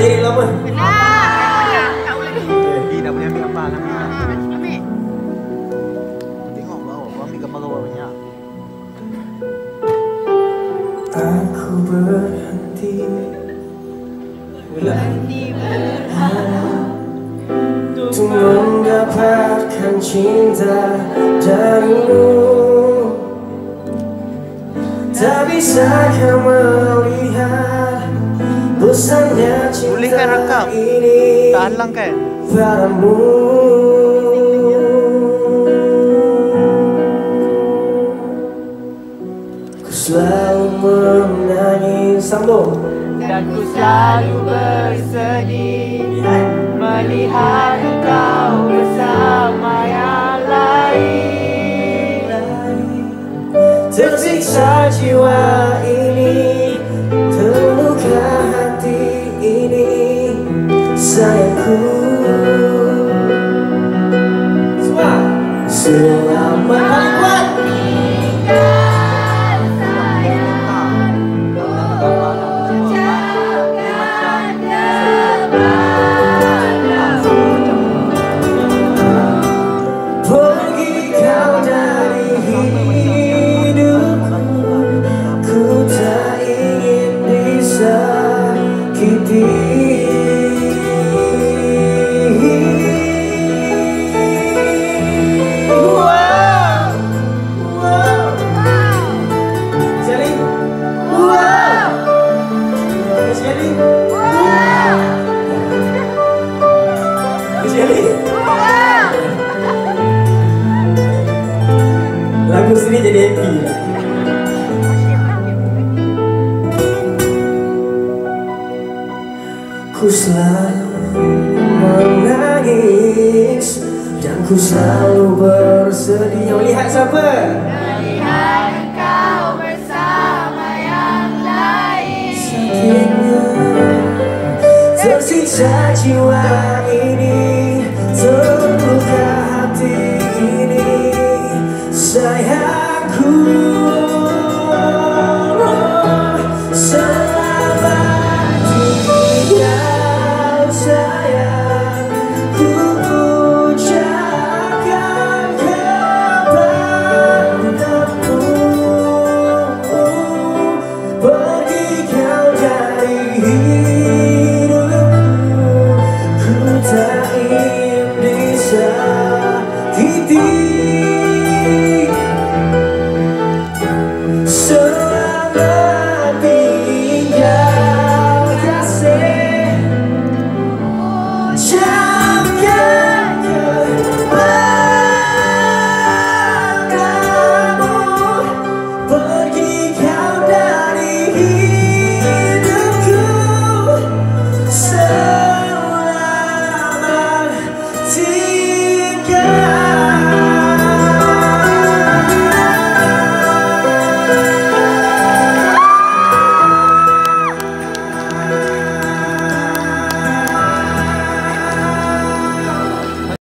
lirik lama. Di dah boleh ambil gambar? Tengok bawah, gua ambil gambar bawah banyak. Aku berhenti. Berhenti Untuk mendapatkan cinta darimu Tak bisa kau melihat Boleh kan rakam? ini Tak halang kan? padamu? Ku selalu menangis. Sambung. Dan ku selalu bersedih Melihat engkau bersama yang lain. Tersiksa jiwa ini Selama jadi happy. Ku selalu menangis Dan ku selalu bersedih Yang lihat siapa? Melihat engkau bersama yang lain Sakitnya Tersiksa jiwa